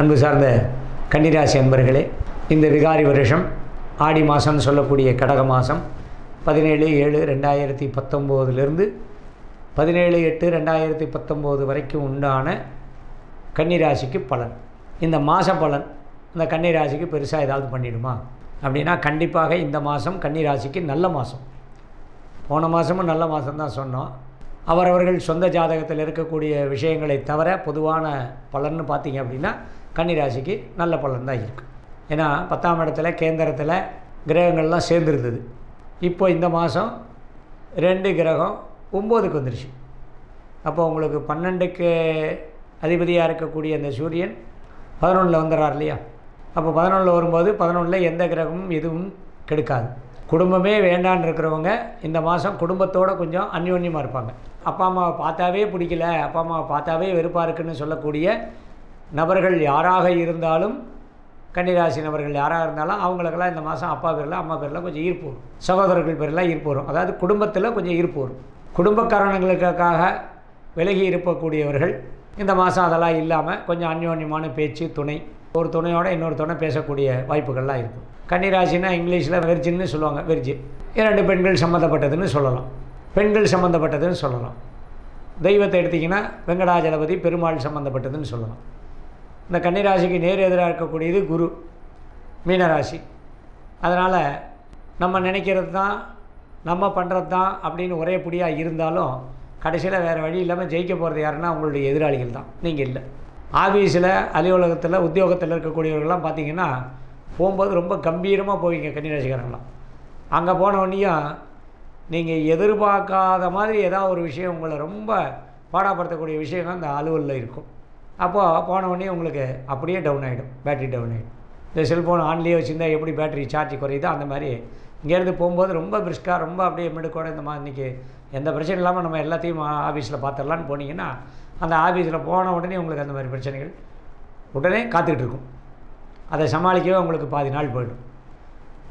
அன்பு சார்ந்த கன்னிராசி அன்பர்களே இந்த விகாரி வருஷம் ஆடி மாதம்னு சொல்லக்கூடிய கடக மாதம் பதினேழு ஏழு ரெண்டாயிரத்தி பத்தொம்போதுலேருந்து பதினேழு எட்டு ரெண்டாயிரத்தி பத்தொம்போது வரைக்கும் உண்டான கன்னிராசிக்கு பலன். இந்த மாத பலன் இந்த கன்னிராசிக்கு பெருசாக ஏதாவது பண்ணிடுமா? அப்படின்னா கண்டிப்பாக இந்த மாதம் கன்னிராசிக்கு நல்ல மாதம் போன மாதமும் நல்ல மாதம் தான் சொன்னோம். அவரவர்கள் சொந்த ஜாதகத்தில் இருக்கக்கூடிய விஷயங்களை தவிர பொதுவான பலன்னு பார்த்தீங்க அப்படின்னா கன்னிராசிக்கு நல்ல பலன் தான் இருக்குது ஏன்னா பத்தாம் இடத்துல கேந்திரத்தில் கிரகங்கள்லாம் சேர்ந்துருந்தது. இப்போ இந்த மாதம் ரெண்டு கிரகம் ஒம்போதுக்கு வந்துருச்சு. அப்போ உங்களுக்கு பன்னெண்டுக்கு அதிபதியாக இருக்கக்கூடிய அந்த சூரியன் பதினொன்றில் வந்துடுறார் இல்லையா? அப்போ பதினொன்றில் வரும்போது பதினொன்றில் எந்த கிரகமும் எதுவும் கெடுக்காது. குடும்பமே வேண்டான்னு இருக்கிறவங்க இந்த மாதம் குடும்பத்தோடு கொஞ்சம் அந்யோன்யமாக இருப்பாங்க. அப்பா அம்மாவை பார்த்தாவே பிடிக்கல அப்பா அம்மாவை பார்த்தாவே வெறுப்பாக இருக்குன்னு சொல்லக்கூடிய நபர்கள் யாராக இருந்தாலும் கன்னிராசி நபர்கள் யாராக இருந்தாலும் அவங்களுக்கெல்லாம் இந்த மாதம் அப்பா பேரில் அம்மா பேரில் கொஞ்சம் ஈர்ப்பு வரும். சகோதரர்கள் பேரில் ஈர்ப்பு வரும். அதாவது குடும்பத்தில் கொஞ்சம் ஈர்ப்பு வரும். குடும்ப காரணங்களுக்காக விலகி இருக்கக்கூடியவர்கள் இந்த மாதம் அதெல்லாம் இல்லாமல் கொஞ்சம் அந்யோன்யமான பேச்சு துணை ஒரு துணையோட இன்னொரு துணை பேசக்கூடிய வாய்ப்புகள்லாம் இருக்கும். கன்னிராசினா இங்கிலீஷில் வெர்ஜின்னு சொல்லுவாங்க வெர்ஜி இரண்டு பெண்கள் சம்மந்தப்பட்டதுன்னு சொல்லலாம். பெண்கள் சம்மந்தப்பட்டதுன்னு சொல்லலாம். தெய்வத்தை எடுத்திங்கன்னா வெங்கடாஜலபதி பெருமாள் சம்மந்தப்பட்டதுன்னு சொல்லலாம். இந்த கன்னிராசிக்கு நேர் எதிராக இருக்கக்கூடியது குரு மீனராசி. அதனால் நம்ம நினைக்கிறது தான் நம்ம பண்ணுறது தான் அப்படின்னு ஒரே பிடியாக இருந்தாலும் கடைசியில் வேறு வழி இல்லாமல் ஜெயிக்க போகிறது யாருன்னா உங்களுடைய எதிராளிகள் தான். நீங்கள் இல்லை. ஆஃபீஸில் அலுவலகத்தில் உத்தியோகத்தில் இருக்கக்கூடியவர்கள்லாம் பார்த்திங்கன்னா போகும்போது ரொம்ப கம்பீரமாக போவீங்க கன்னிராசிக்காரங்களாம். அங்கே போனவொன்னையும் நீங்கள் எதிர்பார்க்காத மாதிரி ஏதாவது ஒரு விஷயம் உங்களை ரொம்ப பாடப்படுத்தக்கூடிய விஷயங்கள் அந்த அலுவலில் இருக்கும். அப்போது போன உடனே உங்களுக்கு அப்படியே டவுன் ஆகிடும் பேட்ரி டவுன் ஆகிடும் இந்த செல்ஃபோன் ஆன்லேயே வச்சுருந்தா எப்படி பேட்டரி சார்ஜ் குறையுதோ அந்த மாதிரி இங்கேருந்து போகும்போது ரொம்ப பிரிஸ்காக ரொம்ப அப்படியே மிடுக்கோட இந்த மாதிரி இன்றைக்கி எந்த பிரச்சனையும் இல்லாமல் நம்ம எல்லாத்தையும் ஆஃபீஸில் பார்த்துடலான்னு போனீங்கன்னா அந்த ஆஃபீஸில் போன உடனே உங்களுக்கு அந்த மாதிரி பிரச்சனைகள் உடனே காத்துக்கிட்டு இருக்கும். அதை சமாளிக்கவே உங்களுக்கு பாதி நாள் போயிடும்.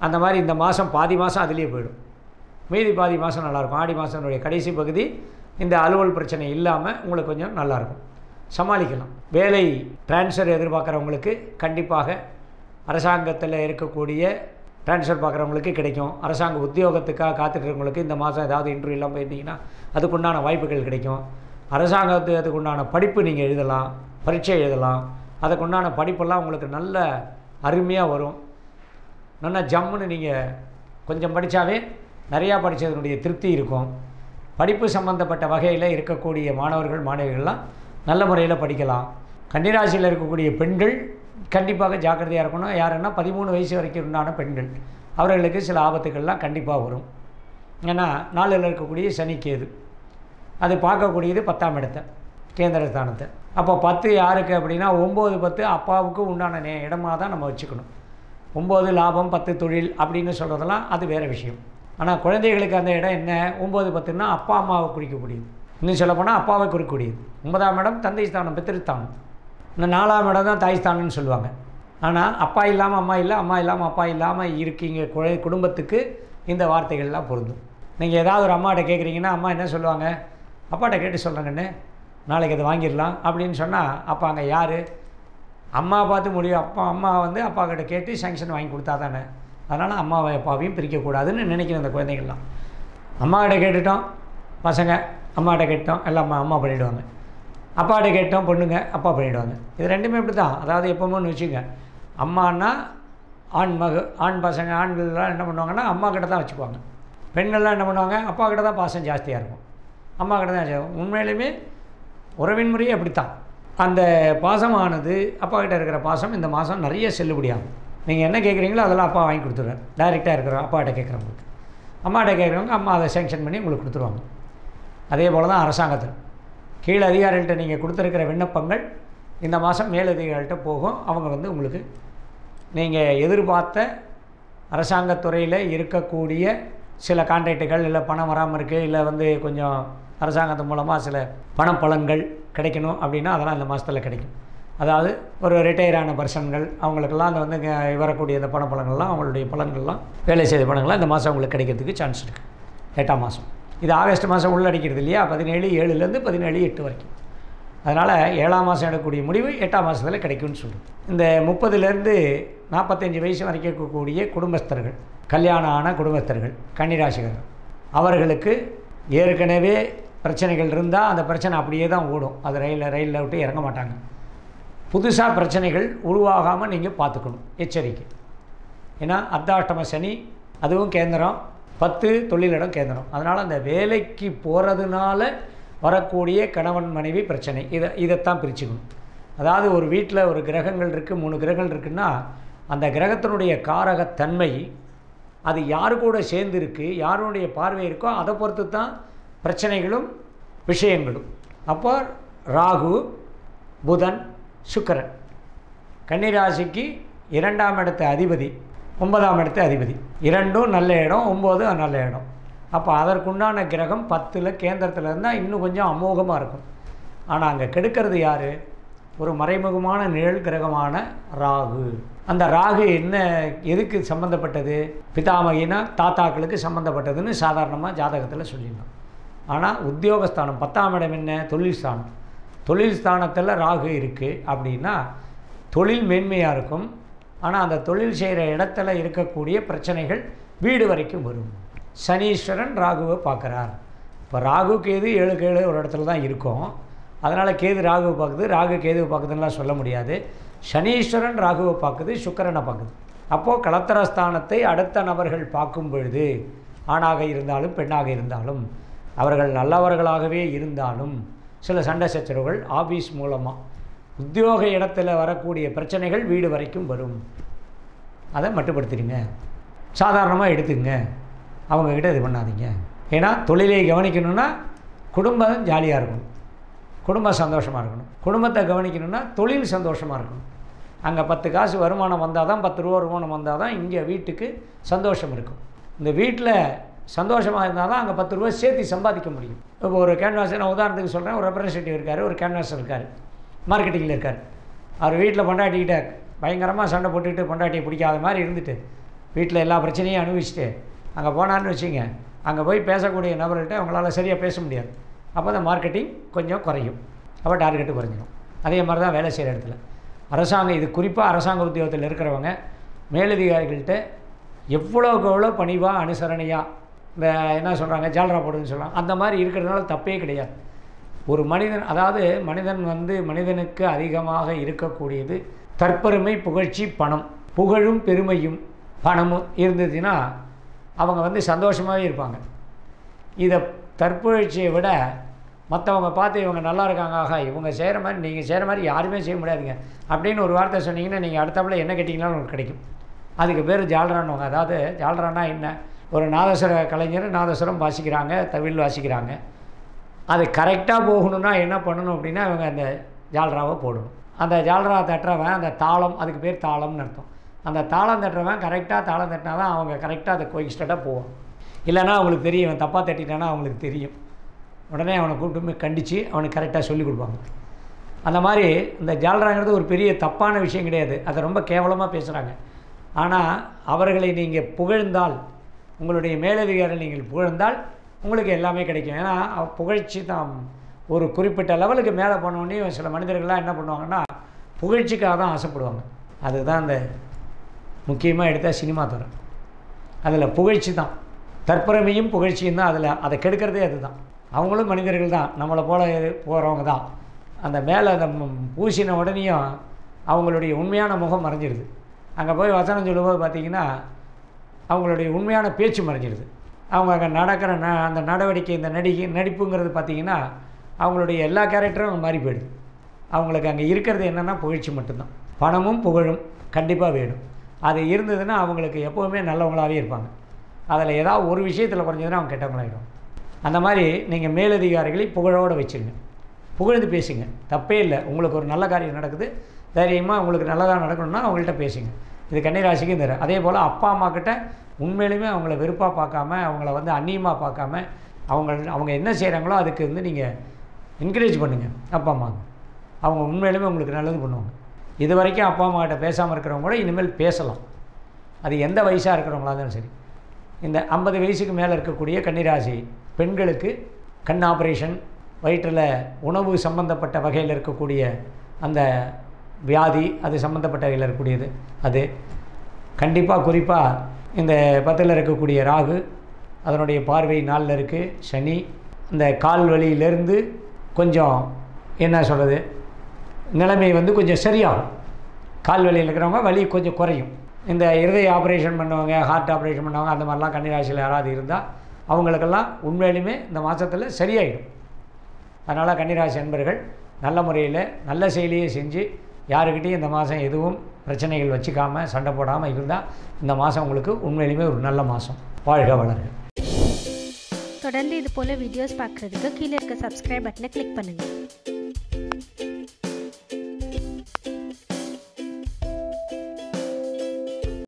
அந்த மாதிரி இந்த மாதம் பாதி மாதம் அதுலேயே போயிடும். மீதி பாதி மாதம் நல்லாயிருக்கும் ஆடி மாதத்தினுடைய கடைசி பகுதி இந்த அலுவல் பிரச்சனை இல்லாமல் உங்களுக்கு கொஞ்சம் நல்லாயிருக்கும் சமாளிக்கலாம் வேலை டிரான்ஸ்ஃபர் எதிர்பார்க்குறவங்களுக்கு கண்டிப்பாக அரசாங்கத்தில் இருக்கக்கூடிய ட்ரான்ஸ்ஃபர் பார்க்குறவங்களுக்கு கிடைக்கும். அரசாங்க உத்தியோகத்துக்காக காத்துட்ருக்கவங்களுக்கு இந்த மாதம் ஏதாவது இன்டர்வியூ இல்லாமல் போயிருந்தீங்கன்னா அதுக்குண்டான வாய்ப்புகள் கிடைக்கும். அரசாங்கத்துக்கு உண்டான படிப்பு நீங்கள் எழுதலாம் பரீட்சை எழுதலாம். அதுக்குண்டான படிப்பெல்லாம் உங்களுக்கு நல்ல அருமையாக வரும். நல்லா ஜம்முன்னு நீங்கள் கொஞ்சம் படித்தாவே நிறையா படித்ததனுடைய திருப்தி இருக்கும். படிப்பு சம்மந்தப்பட்ட வகையில் இருக்கக்கூடிய மாணவர்கள் மாணவிகள்லாம் நல்ல முறையில் படிக்கலாம். கன்னிராசியில் இருக்கக்கூடிய பெண்கள் கண்டிப்பாக ஜாக்கிரதையாக இருக்கணும். யாருன்னா பதிமூணு வயசு வரைக்கும் உண்டான பெண்கள். அவர்களுக்கு சில ஆபத்துக்கள்லாம் கண்டிப்பாக வரும். ஏன்னா நாளில் இருக்கக்கூடிய சனிக்கேது அது பார்க்கக்கூடியது பத்தாம் இடத்தை கேந்திரஸ்தானத்தை அப்போ பத்து யாருக்கு அப்படின்னா ஒம்பது பத்து அப்பாவுக்கு உண்டான நே இடமாக தான் நம்ம வச்சுக்கணும். ஒம்பது லாபம் பத்து தொழில் அப்படின்னு சொல்கிறதெல்லாம் அது வேறு விஷயம். ஆனால் குழந்தைகளுக்கு அந்த இடம் என்ன? ஒம்பது பத்துன்னா அப்பா அம்மாவை குறிக்கக்கூடியது. இன்னும் சொல்லப்போனால் அப்பாவை குறிக்கக்கூடியது. ஒன்பதாம் இடம் தந்தை ஸ்தானம் பித்திருஸ்தானம். இந்த நாலாம் இடம் தான் தாய்ஸ்தானம்னு சொல்லுவாங்க. ஆனால் அப்பா இல்லாமல் அம்மா இல்லை அம்மா இல்லாமல் அப்பா இல்லாமல் இருக்கீங்க குழ குடும்பத்துக்கு இந்த வார்த்தைகள்லாம் பொருந்தும். நீங்கள் ஏதாவது ஒரு அம்மாட்ட கேட்குறீங்கன்னா அம்மா என்ன சொல்லுவாங்க? அப்பாட்ட கேட்டு சொல்கிறேங்கன்னு நாளைக்கு அதை வாங்கிடலாம் அப்படின்னு சொன்னால் அப்பா அங்கே யார்? அம்மா பார்த்து முடியும். அப்பா அம்மா வந்து அப்பா கிட்ட கேட்டு சேங்ஷன் வாங்கி கொடுத்தா தானே. அதனால் அம்மாவை அப்பாவையும் பிரிக்கக்கூடாதுன்னு நினைக்கிறேன் அந்த குழந்தைகள்லாம். அம்மா கிட்ட கேட்டுட்டோம். பசங்க அம்மாட்ட கேட்டோம் எல்லாம் அம்மா அம்மா பண்ணிவிடுவாங்க அப்பாட்ட கேட்டோம் பொண்ணுங்க அப்பா பண்ணிவிடுவாங்க இது ரெண்டுமே இப்படி தான் அதாவது எப்போவுமே வச்சுங்க அம்மானா ஆண் மக ஆண் பசங்க ஆண்கள்லாம் என்ன பண்ணுவாங்கன்னா அம்மா கிட்ட தான் வச்சுக்குவாங்க. பெண்கள்லாம் என்ன பண்ணுவாங்க அப்பா கிட்ட தான் பாசம் ஜாஸ்தியாக இருக்கும். அம்மா கிட்ட தான் உண்மையிலுமே உறவின் முறையே அப்படித்தான். அந்த பாசமானது அப்பா கிட்ட இருக்கிற பாசம் இந்த மாதம் நிறைய செல்லுபடியாகும் நீங்கள் என்ன கேட்குறீங்களோ அதெல்லாம் அப்பா வாங்கி கொடுத்துருவார். டைரெக்டாக இருக்கிறோம் அப்பாட்ட கேட்குறவங்களுக்கு அம்மாட்ட கேட்குறவங்க அம்மா அதை சேங்ஷன் பண்ணி உங்களுக்கு கொடுத்துருவாங்க. அதே போல் தான் அரசாங்கத்தில். கீழ் அதிகாரிகள்கிட்ட நீங்கள் கொடுத்துருக்கிற விண்ணப்பங்கள் இந்த மாதம் மேலதிகாரிகள்கிட்ட போகும். அவங்க வந்து உங்களுக்கு நீங்கள் எதிர்பார்த்த அரசாங்கத்துறையில் இருக்கக்கூடிய சில கான்ட்ராக்டுகள் இல்லை பணம் வராமல் இருக்குது இல்லை வந்து கொஞ்சம் அரசாங்கத்து மூலமாக சில பணப்பலன்கள் கிடைக்கணும் அப்படின்னா அதெல்லாம் இந்த மாதத்தில் கிடைக்கும். அதாவது ஒரு ரிட்டையரான பர்சன்கள் அவங்களுக்கெல்லாம் அந்த வந்து வரக்கூடிய இந்த பணப்பலன்கள்லாம் அவங்களுடைய பலன்கள்லாம் வேலை செய்த பணங்கள்லாம் இந்த மாதம் அவங்களுக்கு கிடைக்கிறதுக்கு சான்ஸ் இருக்குது எட்டாம் மாதம் இது ஆகஸ்ட் மாதம் உள்ளடிக்கிறது இல்லையா? பதினேழு ஏழுலேருந்து பதினேழு எட்டு வரைக்கும். அதனால் ஏழாம் மாதம் எடுக்கக்கூடிய முடிவு எட்டாம் மாதத்தில் கிடைக்கும்னு சொல்லுது. இந்த முப்பதுலேருந்து நாற்பத்தஞ்சு வயசு வரைக்கும் இருக்கக்கூடிய குடும்பஸ்தர்கள் கல்யாணம் ஆன குடும்பஸ்தர்கள் கன்னிராசிகர்கள் அவர்களுக்கு ஏற்கனவே பிரச்சனைகள் இருந்தால் அந்த பிரச்சனை அப்படியே தான் ஓடும். அது ரயிலில் ரயிலில் விட்டு இறங்க மாட்டாங்க. புதுசாக பிரச்சனைகள் உருவாகாமல் நீங்கள் பார்த்துக்கணும். எச்சரிக்கை. ஏன்னா அர்த்தாஷ்டம சனி அதுவும் கேந்திரம் பத்து தொழிலிடம் கேந்திரம். அதனால் அந்த வேலைக்கு போகிறதுனால வரக்கூடிய கணவன் மனைவி பிரச்சனை. இதை இதைத்தான் பிரிச்சுக்கணும். அதாவது ஒரு வீட்டில் ஒரு கிரகங்கள் இருக்குது மூணு கிரகங்கள் இருக்குன்னா அந்த கிரகத்தினுடைய காரகத்தன்மை அது யாரு கூட சேர்ந்து இருக்குது யாருடைய பார்வை இருக்கோ அதை பொறுத்து தான் பிரச்சனைகளும் விஷயங்களும். அப்போ ராகு புதன் சுக்கரன். கன்னிராசிக்கு இரண்டாம் இடத்த அதிபதி. ஒன்பதாம் இடத்து அதிபதி. இரண்டும் நல்ல இடம் ஒம்போதும் நல்ல இடம். அப்போ அதற்குண்டான கிரகம் பத்தில் கேந்திரத்தில் இருந்தால் இன்னும் கொஞ்சம் அமோகமாக இருக்கும். ஆனால் அங்கே கெடுக்கிறது யார்? ஒரு மறைமுகமான நிழல் கிரகமான ராகு. அந்த ராகு என்ன எதுக்கு சம்மந்தப்பட்டது பிதாமகினா தாத்தாக்களுக்கு சம்மந்தப்பட்டதுன்னு சாதாரணமாக ஜாதகத்தில் சொல்லிடலாம். ஆனால் உத்தியோகஸ்தானம் பத்தாம் இடம் என்ன? தொழில் ஸ்தானம். தொழில் ஸ்தானத்தில் ராகு இருக்குது அப்படின்னா தொழில் மேன்மையாக இருக்கும். ஆனால் அந்த தொழில் செய்கிற இடத்துல இருக்கக்கூடிய பிரச்சனைகள் வீடு வரைக்கும் வரும். சனீஸ்வரன் ராகுவை பார்க்குறார். இப்போ ராகு கேது ஏழு கேழு ஒரு இடத்துல தான் இருக்கும். அதனால் கேது ராகுவை பார்க்குது ராகு கேதுவை பார்க்குதுன்னெலாம் சொல்ல முடியாது. சனீஸ்வரன் ராகுவை பார்க்குது சுக்கரனை பார்க்குது. அப்போது களத்திரஸ்தானத்தை அடுத்த நபர்கள் பார்க்கும் பொழுது ஆணாக இருந்தாலும் பெண்ணாக இருந்தாலும் அவர்கள் நல்லவர்களாகவே இருந்தாலும் சில சண்டை சச்சரவுகள் ஆபீஸ் மூலமாக உத்தியோக இடத்துல வரக்கூடிய பிரச்சனைகள் வீடு வரைக்கும் வரும். அதை மட்டுப்படுத்திடுங்க. சாதாரணமாக எடுத்துங்க அவங்கக்கிட்ட இது பண்ணாதீங்க. ஏன்னா தொழிலை கவனிக்கணும்னா குடும்பம் ஜாலியாக இருக்கணும். குடும்பம் சந்தோஷமாக இருக்கணும். குடும்பத்தை கவனிக்கணும்னா தொழில் சந்தோஷமாக இருக்கணும். அங்கே பத்து காசு வருமானம் வந்தால் தான் பத்து ரூபா வருமானம் வந்தால் தான் இங்கே வீட்டுக்கு சந்தோஷம் இருக்கும். இந்த வீட்டில் சந்தோஷமாக இருந்தால் தான் அங்கே பத்து ரூபா சேர்த்து சம்பாதிக்க முடியும். இப்போ ஒரு கேன்வாஸர் நான் உதாரணத்துக்கு சொல்கிறேன் ஒரு ரெப்ரசன்டேட்டிவ் இருக்கார் ஒரு கேன்வாஸ் இருக்கார். மார்க்கெட்டிங்கில் இருக்கார். அவர் வீட்டில் பொண்டாட்டிக்கிட்ட பயங்கரமாக சண்டை போட்டுக்கிட்டு பொண்டாட்டியை பிடிக்காத மாதிரி இருந்துட்டு வீட்டில் எல்லா பிரச்சனையும் அனுபவிச்சுட்டு அங்கே போனான்னு வச்சுங்க அங்கே போய் பேசக்கூடிய நபர்கள்ட்ட அவங்களால சரியாக பேச முடியாது. அப்போ தான் மார்க்கெட்டிங் கொஞ்சம் குறையும். அப்போ டார்கெட்டு குறைஞ்சிடும் அதே மாதிரி தான் வேலை செய்கிற இடத்துல. அரசாங்கம் இது குறிப்பாக அரசாங்க உத்தியோகத்தில் இருக்கிறவங்க மேலதிகாரிகள்கிட்ட எவ்வளோக்கு எவ்வளோ பணிவாக அனுசரணையாக இந்த என்ன சொல்கிறாங்க ஜால்ரா போடுதுன்னு சொல்கிறாங்க அந்த மாதிரி இருக்கிறதுனால தப்பே கிடையாது. ஒரு மனிதன் அதாவது மனிதன் வந்து மனிதனுக்கு அதிகமாக இருக்கக்கூடியது தற்பெருமை புகழ்ச்சி பணம். புகழும் பெருமையும் பணமும் இருந்ததுன்னா அவங்க வந்து சந்தோஷமாகவே இருப்பாங்க. இதை தற்புழற்சியை விட மற்றவங்க பார்த்து இவங்க நல்லா இருக்காங்க ஆகா இவங்க செய்கிற மாதிரி நீங்கள் செய்கிற மாதிரி யாருமே செய்ய முடியாதுங்க. அப்படின்னு ஒரு வார்த்தை சொன்னீங்கன்னா நீங்கள் அடுத்தாப்புல என்ன கேட்டிங்கனாலும் உங்களுக்கு கிடைக்கும். அதுக்கு பேர் ஜால்ரான்னுவாங்க. அதாவது ஜால்ரான்னா என்ன? ஒரு நாதஸ்வர கலைஞர் நாதஸ்வரம் வாசிக்கிறாங்க தவில் வாசிக்கிறாங்க. அது கரெக்டாக போகணுன்னா என்ன பண்ணணும் அப்படின்னா இவங்க அந்த ஜால்ராவை போடணும். அந்த ஜால்ரா தட்டுறவன் அந்த தாளம் அதுக்கு பேர் தாளம்னு அர்த்தம். அந்த தாளம் தட்டுறவன் கரெக்டாக தாளம் தட்டினா தான் அவங்க கரெக்டாக அதை கோயிஸ்டடாக போவான். இல்லைன்னா அவங்களுக்கு தெரியும் இவன் தப்பாக தட்டிட்டானா அவங்களுக்கு தெரியும். உடனே அவனை கூப்பிட்டு போய் கண்டித்து அவனுக்கு கரெக்டாக சொல்லிக் கொடுப்பாங்க. அந்த மாதிரி இந்த ஜால்ராங்கிறது ஒரு பெரிய தப்பான விஷயம் கிடையாது. அதை ரொம்ப கேவலமாக பேசுகிறாங்க ஆனால் அவர்களை நீங்கள் புகழ்ந்தால் உங்களுடைய மேலதிகாரிகள் நீங்கள் புகழ்ந்தால் உங்களுக்கு எல்லாமே கிடைக்கும். ஏன்னா புகழ்ச்சி தான் ஒரு குறிப்பிட்ட லெவலுக்கு மேலே போனோடனே சில மனிதர்கள்லாம் என்ன பண்ணுவாங்கன்னா புகழ்ச்சிக்காக தான் ஆசைப்படுவாங்க. அதுதான் அந்த முக்கியமாக எடுத்தால் சினிமா துறை அதில் புகழ்ச்சி தான். தற்பெருமையும் புகழ்ச்சியும் தான் அதில். அதை கெடுக்கிறதே அதுதான். அவங்களும் மனிதர்கள் தான். நம்மளை போல போகிறவங்க தான். அந்த மேலே அந்த பூசின உடனேயும் அவங்களுடைய உண்மையான முகம் மறைஞ்சிருது. அங்கே போய் வசனம் சொல்லும்போது பார்த்திங்கன்னா அவங்களுடைய உண்மையான பேச்சு மறைஞ்சிடுது அவங்க அங்கே நடக்கிற ந அந்த நடவடிக்கை இந்த நடிகை நடிப்புங்கிறது பார்த்தீங்கன்னா அவங்களுடைய எல்லா கேரக்டரும் அங்கே மாறி போயிடுது. அவங்களுக்கு அங்கே இருக்கிறது என்னென்னா புகழ்ச்சி மட்டும்தான். பணமும் புகழும் கண்டிப்பாக வேணும். அது இருந்ததுன்னா அவங்களுக்கு எப்போவுமே நல்லவங்களாகவே இருப்பாங்க. அதில் ஏதாவது ஒரு விஷயத்தில் குறைஞ்சதுன்னா அவங்க கெட்டவங்களாகிடும் அந்த மாதிரி நீங்கள் மேலதிகாரிகளை புகழோடு வச்சுருங்க. புகழ்ந்து பேசுங்க. தப்பே இல்லை. உங்களுக்கு ஒரு நல்ல காரியம் நடக்குது. தைரியமாக உங்களுக்கு நல்லதாக நடக்கணும்னா அவங்கள்ட்ட பேசுங்க. இது கன்னிராசிக்கு இந்த அதே போல் அப்பா அம்மா கிட்ட உண்மையிலுமே அவங்கள வெறுப்பாக பார்க்காம அவங்கள வந்து அந்நியமாக பார்க்காம அவங்க அவங்க என்ன செய்கிறாங்களோ அதுக்கு வந்து நீங்கள் என்கரேஜ் பண்ணுங்கள் அப்பா அம்மாங்க. அவங்க உண்மையிலுமே உங்களுக்கு நல்லது பண்ணுவாங்க. இது வரைக்கும் அப்பா அம்மாக்கிட்ட பேசாமல் இருக்கிறவங்க கூட இனிமேல் பேசலாம். அது எந்த வயசாக இருக்கிறவங்களா இருந்தாலும் சரி. இந்த ஐம்பது வயசுக்கு மேலே இருக்கக்கூடிய கன்னிராசி பெண்களுக்கு கண் ஆப்ரேஷன் வயிற்றில் உணவு சம்பந்தப்பட்ட வகையில் இருக்கக்கூடிய அந்த வியாதி அது சம்மந்தப்பட்ட வகையில் இருக்கக்கூடியது. அது கண்டிப்பாக குறிப்பாக இந்த பத்தில் இருக்கக்கூடிய ராகு அதனுடைய பார்வை நாளில் இருக்குது சனி இந்த கால் வலியிலேருந்து கொஞ்சம் என்ன சொல்கிறது நிலைமை வந்து கொஞ்சம் சரியாகும். கால் வலியில் இருக்கிறவங்க வலி கொஞ்சம் குறையும். இந்த இருதய ஆப்ரேஷன் பண்ணுவாங்க ஹார்ட் ஆப்ரேஷன் பண்ணுவாங்க அந்த மாதிரிலாம் கன்னிராசியில் யாராவது இருந்தால் அவங்களுக்கெல்லாம் உண்மையிலுமே இந்த மாதத்தில் சரியாயிடும். அதனால் கன்னிராசி அன்பர்கள் நல்ல முறையில் நல்ல செயலியை செஞ்சு யாருக்கிட்டையும் இந்த மாதம் எதுவும் பிரச்சனைகள் வச்சுக்காமல் சண்டை போடாமல் இருந்தால் இந்த மாதம் உங்களுக்கு உண்மையிலுமே ஒரு நல்ல மாதம் வாழ்க வளர்கள் தொடர்ந்து இது போல வீடியோஸ் பார்க்குறதுக்கு கீழே இருக்க சப்ஸ்கிரைப் பட்டனை கிளிக் பண்ணுங்கள்